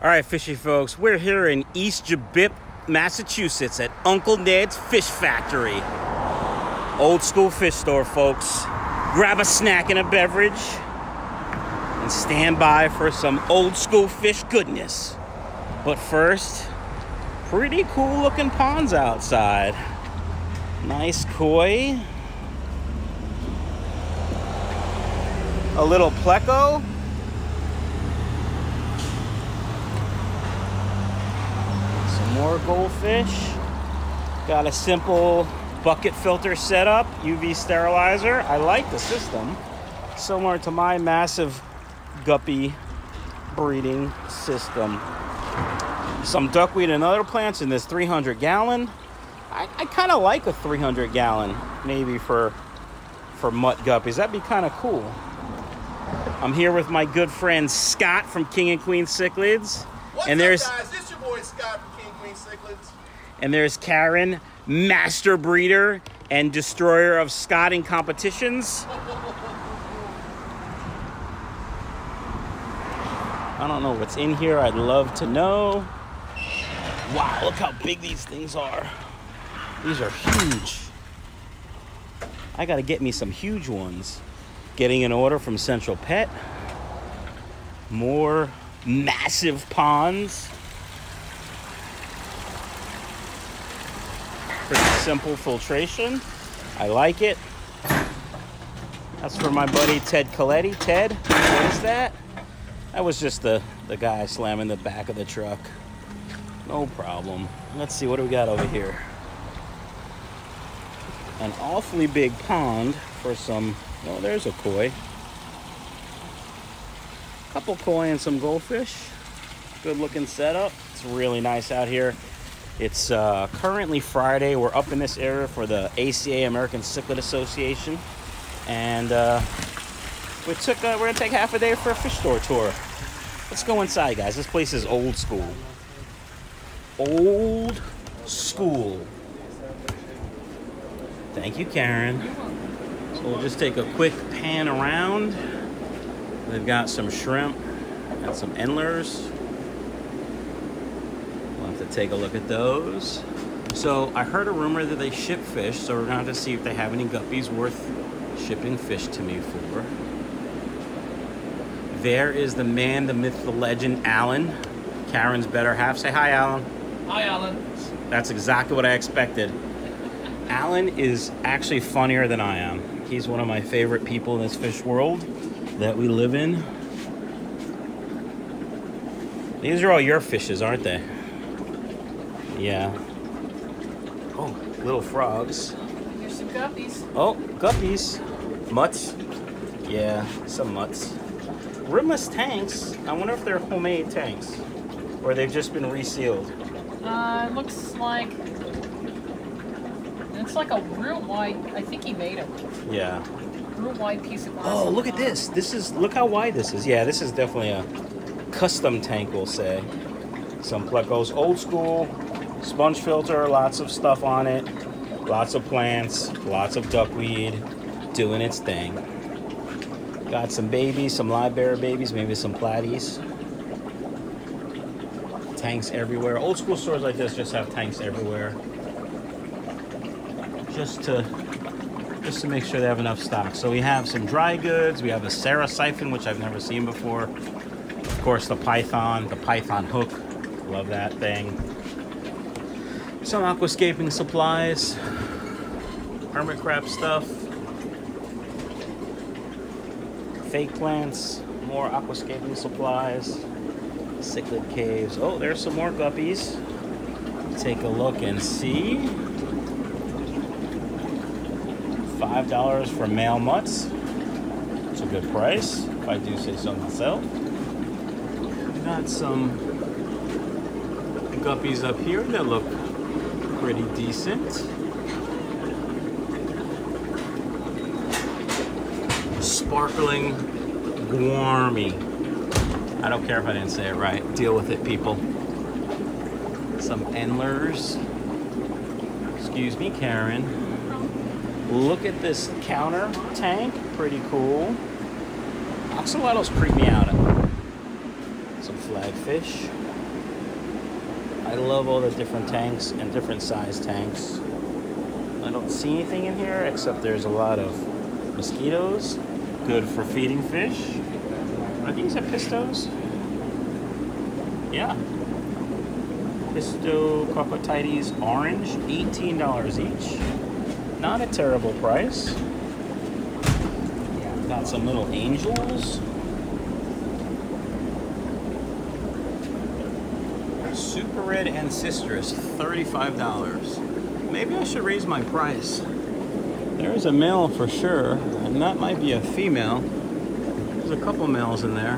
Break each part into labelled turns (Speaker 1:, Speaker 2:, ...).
Speaker 1: All right, fishy folks, we're here in East Jabip, Massachusetts at Uncle Ned's Fish Factory. Old school fish store, folks. Grab a snack and a beverage and stand by for some old school fish goodness. But first, pretty cool looking ponds outside. Nice koi. A little pleco. Some more goldfish. Got a simple bucket filter setup, UV sterilizer. I like the system. Similar to my massive guppy breeding system. Some duckweed and other plants in this 300 gallon. I, I kind of like a 300 gallon, maybe for for mutt guppies. That'd be kind of cool. I'm here with my good friend Scott from King and Queen Cichlids.
Speaker 2: What's
Speaker 1: and
Speaker 2: up,
Speaker 1: there's
Speaker 2: guys? This your boy Scott from King Queen Cichlids.
Speaker 1: And there's Karen, master breeder and destroyer of Scotting competitions. I don't know what's in here. I'd love to know. Wow, look how big these things are. These are huge. I gotta get me some huge ones. Getting an order from Central Pet. More massive ponds. Pretty simple filtration. I like it. That's for my buddy Ted Coletti. Ted, what is that? That was just the, the guy slamming the back of the truck. No problem. Let's see, what do we got over here? An awfully big pond for some, oh, there's a koi. Couple koi and some goldfish. Good looking setup. It's really nice out here. It's uh, currently Friday. We're up in this area for the ACA American Cichlid Association, and uh, we took uh, we're gonna take half a day for a fish store tour. Let's go inside, guys. This place is old school. Old school. Thank you, Karen. So we'll just take a quick pan around. They've got some shrimp and some endlers. To take a look at those. So I heard a rumor that they ship fish, so we're gonna have to see if they have any guppies worth shipping fish to me for. There is the man, the myth, the legend, Alan. Karen's better half. Say hi, Alan.
Speaker 3: Hi, Alan.
Speaker 1: That's exactly what I expected. Alan is actually funnier than I am. He's one of my favorite people in this fish world that we live in. These are all your fishes, aren't they? Yeah. Oh, little frogs.
Speaker 3: Here's some guppies.
Speaker 1: Oh, guppies. Mutts. Yeah, some mutts. Rimless tanks. I wonder if they're homemade tanks or they've just been resealed.
Speaker 3: Uh, it looks like it's like a real wide. I think he made a
Speaker 1: Yeah.
Speaker 3: real wide piece of glass.
Speaker 1: Oh, look at this. This is look how wide this is. Yeah, this is definitely a custom tank, we'll say. Some plecos, old school, sponge filter, lots of stuff on it, lots of plants, lots of duckweed, doing its thing. Got some babies, some live bearer babies, maybe some platies. Tanks everywhere. Old school stores like this just have tanks everywhere. Just to just to make sure they have enough stock. So we have some dry goods. We have a Sera siphon, which I've never seen before. Of course, the Python, the Python hook. Love that thing. Some aquascaping supplies. Hermit crab stuff. Fake plants. More aquascaping supplies. Cichlid caves. Oh, there's some more guppies. Take a look and see. Five dollars for male mutts. It's a good price, if I do say so myself. Got some guppies up here that look pretty decent. Sparkling Guarmy. I don't care if I didn't say it right. Deal with it, people. Some endlers. Excuse me, Karen. Look at this counter tank. Pretty cool. Oxalotos creep me out. Some flagfish. I love all the different tanks and different size tanks. I don't see anything in here except there's a lot of mosquitoes. Good for feeding fish. Are these apistos? Yeah. Pisto cacatuoides orange, $18 each. Not a terrible price. Got some little angels. Super Red and Citrus, $35. Maybe I should raise my price. There is a male for sure, and that might be a female. There's a couple males in there.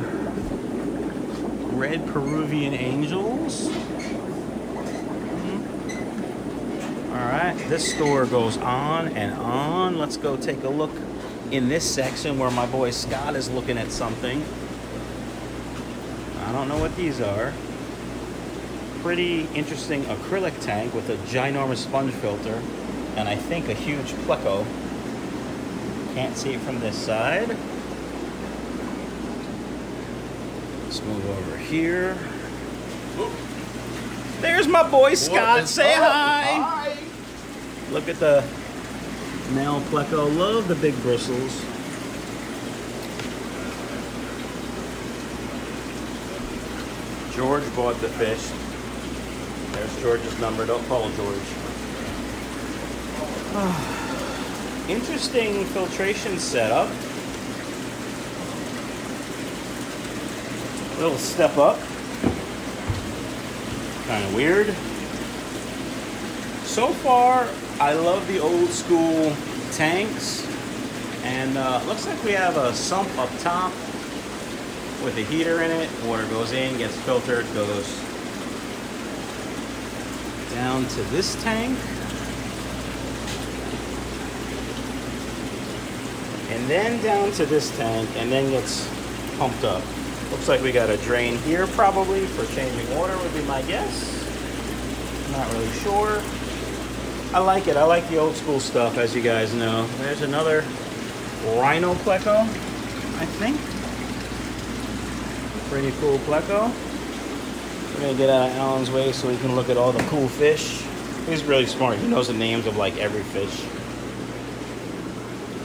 Speaker 1: Red Peruvian Angels. Mm-hmm. All right, this store goes on and on. Let's go take a look in this section where my boy Scott is looking at something. I don't know what these are. Pretty interesting acrylic tank with a ginormous sponge filter and I think a huge pleco. Can't see it from this side. Let's move over here. There's my boy Scott. Say hi.
Speaker 2: Hi.
Speaker 1: Look at the male pleco. Love the big bristles. George bought the fish. There's George's number. Don't call George. Interesting filtration setup. Little step up. Kind of weird. So far, I love the old school tanks. And uh, looks like we have a sump up top with a heater in it. Water goes in, gets filtered, goes down to this tank. And then down to this tank, and then gets pumped up. Looks like we got a drain here probably for changing water would be my guess. Not really sure. I like it. I like the old school stuff, as you guys know. There's another Rhino Pleco, I think. Pretty cool Pleco. We're gonna get out of Alan's way so we can look at all the cool fish. He's really smart. He knows the names of like every fish.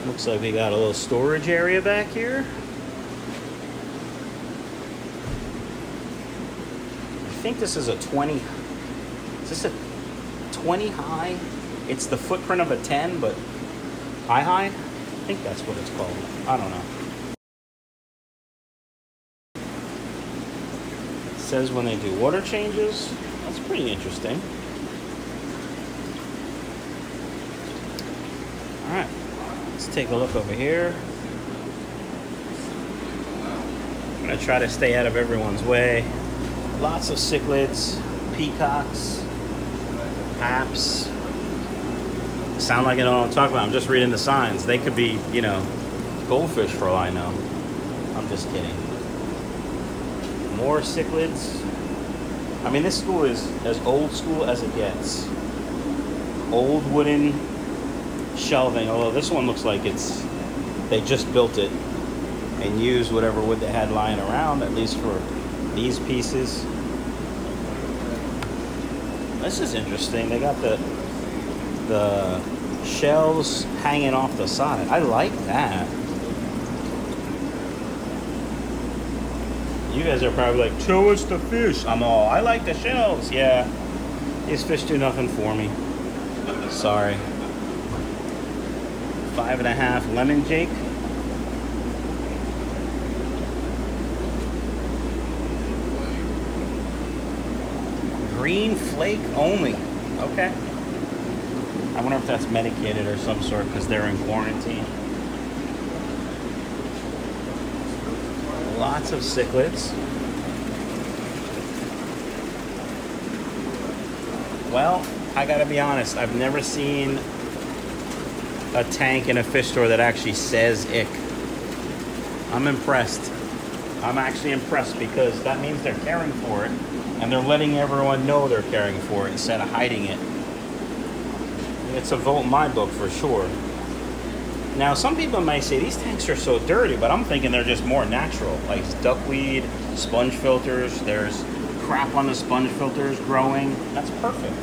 Speaker 1: Looks like we got a little storage area back here. I think this is a 20. Is this a 20 high? It's the footprint of a 10, but high high? I think that's what it's called. I don't know. It says when they do water changes. That's pretty interesting. Alright, let's take a look over here. I'm gonna try to stay out of everyone's way. Lots of cichlids, peacocks, haps. Sound like I know what I'm talking about. I'm just reading the signs. They could be, you know, goldfish for all I know. I'm just kidding. More cichlids. I mean, this school is as old school as it gets. Old wooden shelving, although this one looks like it's, they just built it and used whatever wood they had lying around, at least for these pieces. This is interesting. They got the the shells hanging off the side. I like that. You guys are probably like, show us the fish. I'm all, I like the shells. Yeah, these fish do nothing for me. Sorry. Five and a half lemon jake. Green flake only. Okay. I wonder if that's medicated or some sort because they're in quarantine. Lots of cichlids. Well, I gotta be honest, I've never seen a tank in a fish store that actually says ick. I'm impressed. I'm actually impressed because that means they're caring for it and they're letting everyone know they're caring for it instead of hiding it. It's a vote in my book for sure. Now, some people might say these tanks are so dirty, but I'm thinking they're just more natural, like duckweed, sponge filters. There's crap on the sponge filters growing. That's perfect.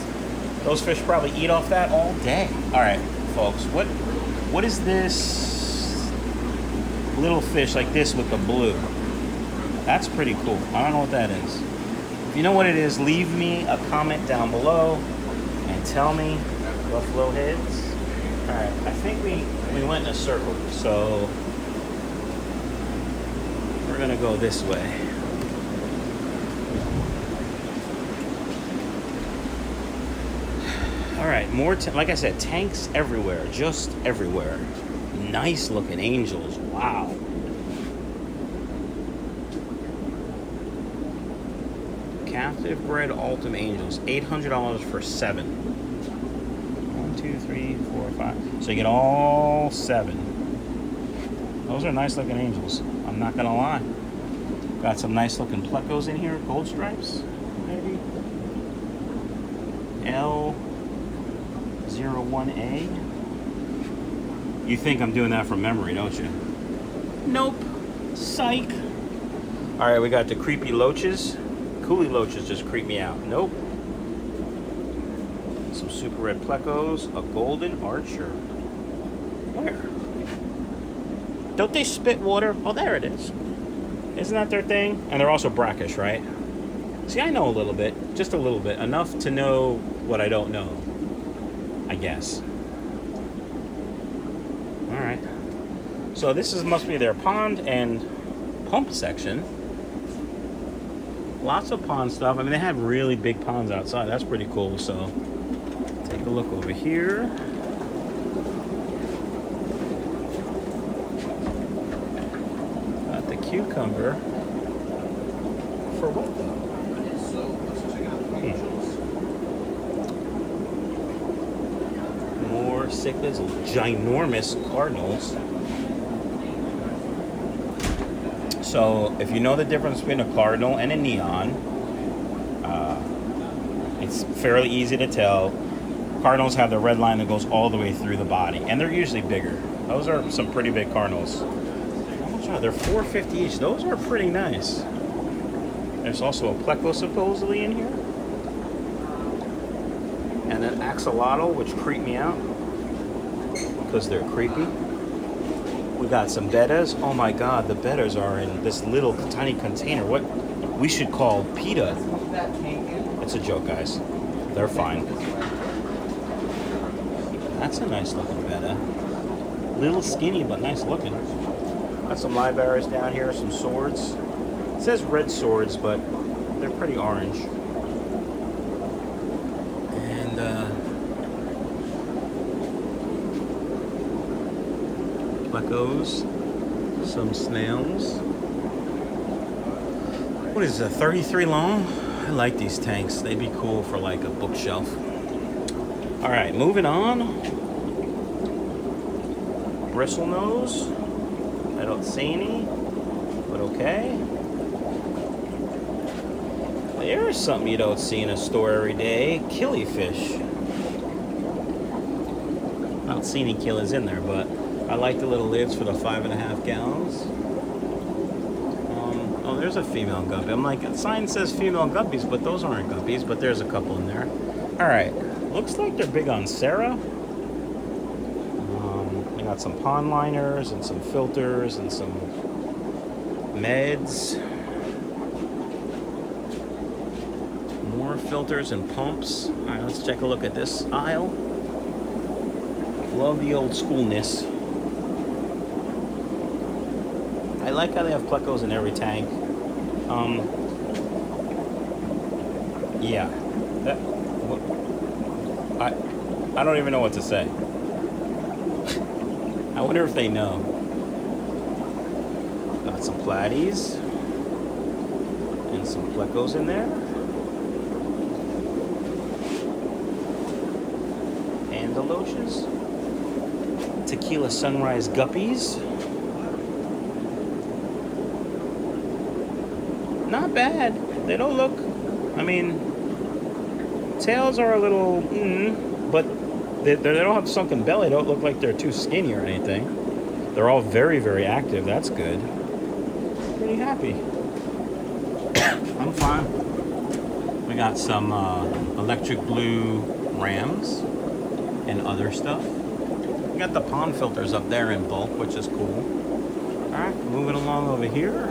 Speaker 1: Those fish probably eat off that all day. All right, folks, what what is this little fish like this with the blue? That's pretty cool. I don't know what that is. If you know what it is, leave me a comment down below and tell me buffalo heads. All right, I think we we went in a circle, so we're gonna go this way. All right, more like I said, tanks everywhere, just everywhere. Nice looking angels. Wow. Captive bred Altum angels, eight hundred dollars for seven. Two, three, four, five. So you get all seven. Those are nice looking angels. I'm not gonna lie. Got some nice looking plecos in here, gold stripes, maybe. L 01A. You think I'm doing that from memory, don't you? Nope. Psych. All right, we got the creepy loaches. Kuhli loaches just creep me out. Nope. Super red plecos, a golden archer. Where? Don't they spit water? Oh, there it is. Isn't that their thing? And they're also brackish, right? See, I know a little bit, just a little bit, enough to know what I don't know. I guess. All right. So this is must be their pond and pump section. Lots of pond stuff. I mean, they have really big ponds outside. That's pretty cool. So take a look over here. Got the cucumber. For what though? More cichlids, ginormous cardinals. So, if you know the difference between a cardinal and a neon, uh, it's fairly easy to tell. Cardinals have the red line that goes all the way through the body, and they're usually bigger. Those are some pretty big cardinals. How much are they? They're 450 each. Those are pretty nice. There's also a pleco supposedly in here. And an axolotl, which creep me out because they're creepy. We got some bettas. Oh my god, the bettas are in this little tiny container. What we should call PETA. It's a joke, guys. They're fine. That's a nice looking betta. Little skinny, but nice looking. Got some live bearers down here, some swords. It says red swords, but they're pretty orange. And uh, plecos, some snails. What is it, 33 long? I like these tanks. They'd be cool for like a bookshelf. All right, moving on. Bristlenose. I don't see any, but okay. There's something you don't see in a store every day. Killifish. I don't see any killies in there, but I like the little lids for the five and a half gallons. Um, oh, there's a female guppy. I'm like, sign says female guppies, but those aren't guppies, but there's a couple in there. All right, looks like they're big on Sera. Um, we got some pond liners and some filters and some meds. More filters and pumps. All right, let's take a look at this aisle. Love the old schoolness. I like how they have plecos in every tank. Um, yeah, that. I don't even know what to say. I wonder if they know. Got some platies and some plecos in there. Andaloches. Tequila Sunrise Guppies. Not bad. They don't look. I mean, tails are a little, mm, they, they don't have sunken belly. They don't look like they're too skinny or anything. They're all very, very active. That's good. Pretty happy. I'm fine. We got some uh, electric blue rams and other stuff. We got the pond filters up there in bulk, which is cool. All right, moving along over here.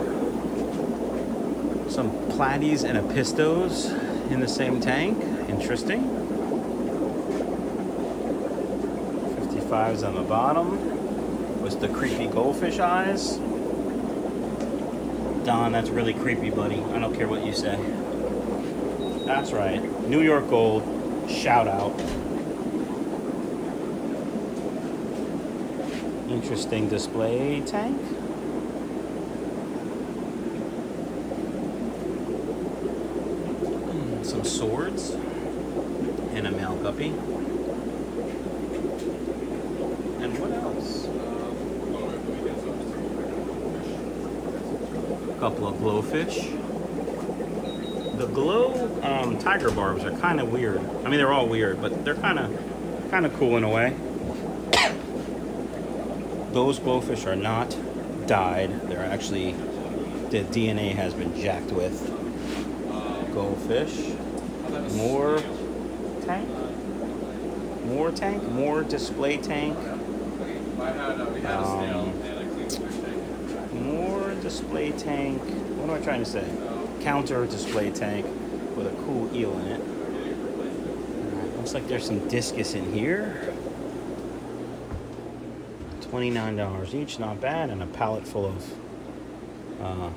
Speaker 1: Some platies and apistos in the same tank. Interesting. 55s on the bottom. Was the creepy goldfish eyes. Don, that's really creepy, buddy. I don't care what you say. That's right. New York Gold. Shout out. Interesting display tank. Hmm, Some swords and a male guppy. And what else? A couple of glowfish. The glow um, tiger barbs are kind of weird. I mean, they're all weird, but they're kind of kind of cool in a way. Those glowfish are not dyed. They're actually the DNA has been jacked with. Goldfish. More tank. More tank. More display tank. Um, more display tank. What am I trying to say? Counter display tank with a cool eel in it. Alright, looks like there's some discus in here. $29 each, not bad, and a pallet full of uh,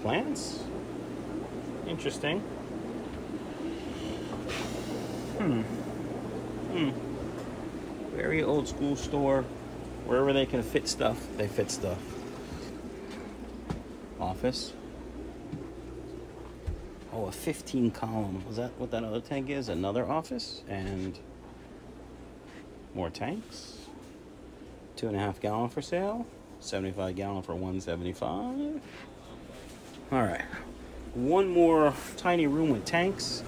Speaker 1: plants. Interesting. Hmm. Hmm. Very old school store. Wherever they can fit stuff, they fit stuff. Office. Oh, a 15 column. Was that what that other tank is? Another office? And more tanks. Two and a half gallon for sale. 75 gallon for 175. All right. One more tiny room with tanks.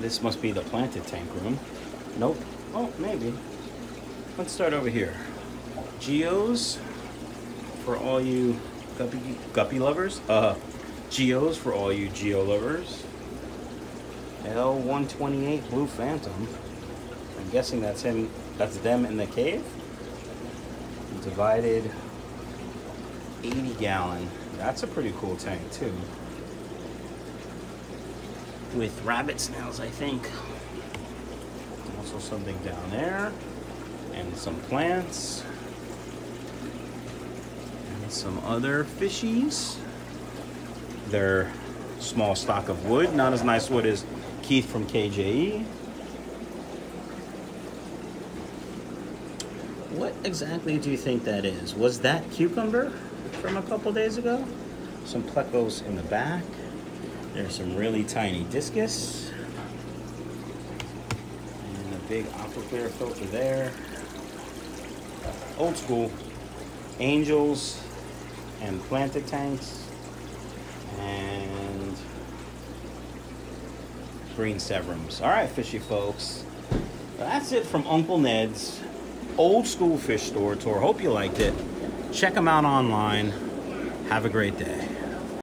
Speaker 1: This must be the planted tank room. Nope. Oh, maybe. Let's start over here. Geos for all you guppy, guppy lovers. Uh, Geos for all you Geo lovers. L128 Blue Phantom. I'm guessing that's him. That's them in the cave. Divided 80 gallon. That's a pretty cool tank too. With rabbit snails, I think. Also something down there. And some plants. Some other fishies. They're small stock of wood. Not as nice wood as Keith from KJE. What exactly do you think that is? Was that cucumber from a couple days ago? Some plecos in the back. There's some really tiny discus. And a big aquaclear filter there. Old school angels and planted tanks and green severums. All right, fishy folks. That's it from Uncle Ned's old school fish store tour. Hope you liked it. Check them out online. Have a great day.